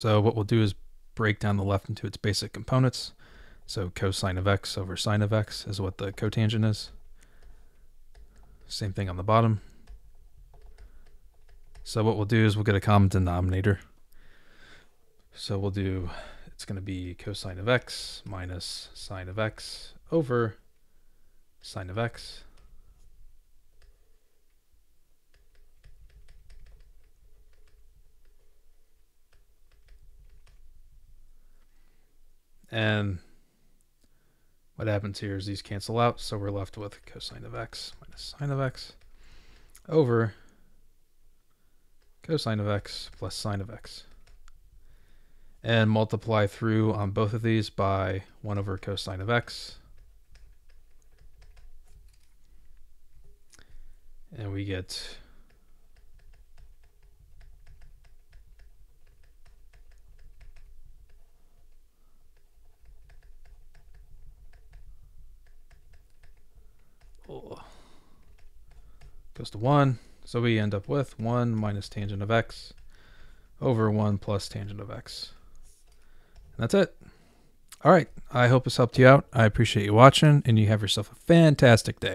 So what we'll do is break down the left into its basic components. So cosine of x over sine of x is what the cotangent is. Same thing on the bottom. So what we'll do is we'll get a common denominator. So we'll do, it's going to be cosine of x minus sine of x over sine of x. And what happens here is these cancel out, so we're left with cosine of x minus sine of x over cosine of x plus sine of x. And multiply through on both of these by 1 over cosine of x. And we get goes to 1. So we end up with 1 minus tangent of x over 1 plus tangent of x. And that's it. All right. I hope this helped you out. I appreciate you watching, and you have yourself a fantastic day.